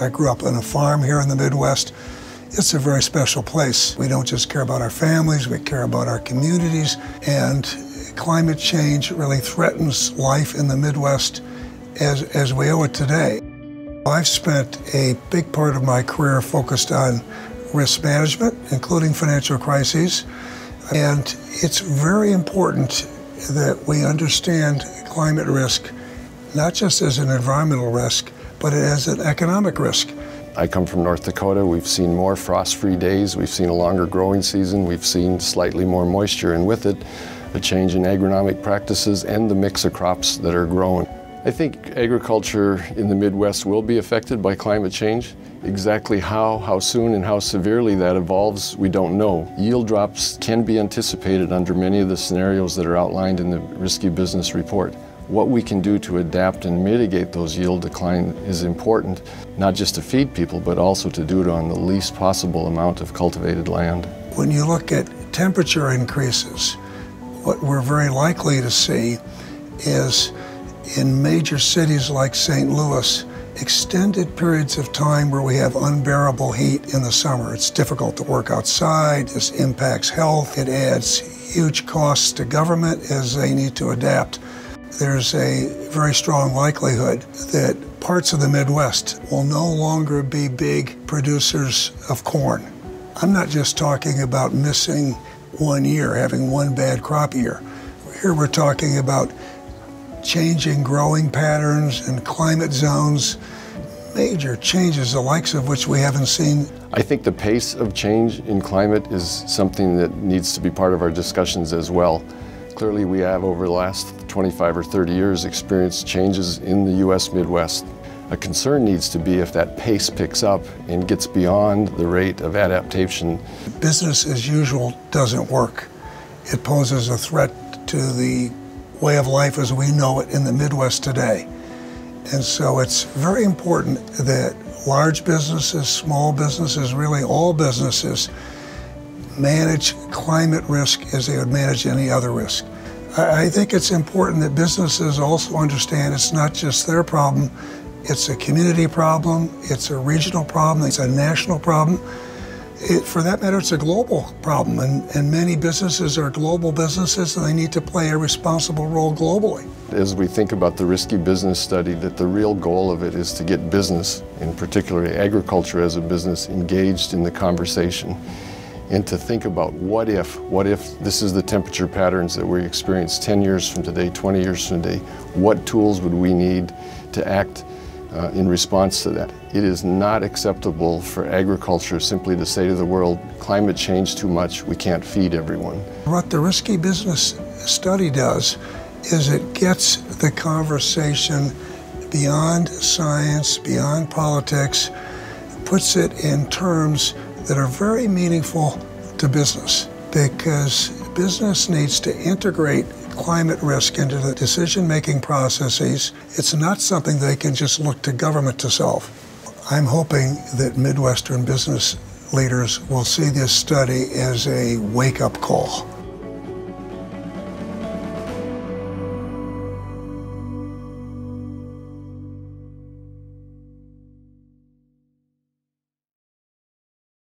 I grew up on a farm here in the Midwest. It's a very special place. We don't just care about our families, we care about our communities, and climate change really threatens life in the Midwest as, as we owe it today. I've spent a big part of my career focused on risk management, including financial crises, and it's very important that we understand climate risk not just as an environmental risk, but as an economic risk. I come from North Dakota. We've seen more frost-free days. We've seen a longer growing season. We've seen slightly more moisture, and with it, a change in agronomic practices and the mix of crops that are grown. I think agriculture in the Midwest will be affected by climate change. Exactly how, how soon, and how severely that evolves, we don't know. Yield drops can be anticipated under many of the scenarios that are outlined in the Risky Business Report. What we can do to adapt and mitigate those yield decline is important, not just to feed people, but also to do it on the least possible amount of cultivated land. When you look at temperature increases, what we're very likely to see is in major cities like St. Louis, extended periods of time where we have unbearable heat in the summer. It's difficult to work outside, this impacts health, it adds huge costs to government as they need to adapt there's a very strong likelihood that parts of the Midwest will no longer be big producers of corn. I'm not just talking about missing one year, having one bad crop year. Here we're talking about changing growing patterns and climate zones, major changes, the likes of which we haven't seen. I think the pace of change in climate is something that needs to be part of our discussions as well. Clearly we have over the last 25 or 30 years experienced changes in the U.S. Midwest. A concern needs to be if that pace picks up and gets beyond the rate of adaptation. Business as usual doesn't work. It poses a threat to the way of life as we know it in the Midwest today. And so it's very important that large businesses, small businesses, really all businesses manage climate risk as they would manage any other risk. I think it's important that businesses also understand it's not just their problem, it's a community problem, it's a regional problem, it's a national problem. It, for that matter, it's a global problem, and, and many businesses are global businesses and they need to play a responsible role globally. As we think about the risky business study, that the real goal of it is to get business, in particular agriculture as a business, engaged in the conversation and to think about what if, what if this is the temperature patterns that we experience 10 years from today, 20 years from today, what tools would we need to act uh, in response to that? It is not acceptable for agriculture simply to say to the world, climate change too much, we can't feed everyone. What the risky business study does is it gets the conversation beyond science, beyond politics, puts it in terms that are very meaningful to business because business needs to integrate climate risk into the decision making processes. It's not something they can just look to government to solve. I'm hoping that Midwestern business leaders will see this study as a wake up call.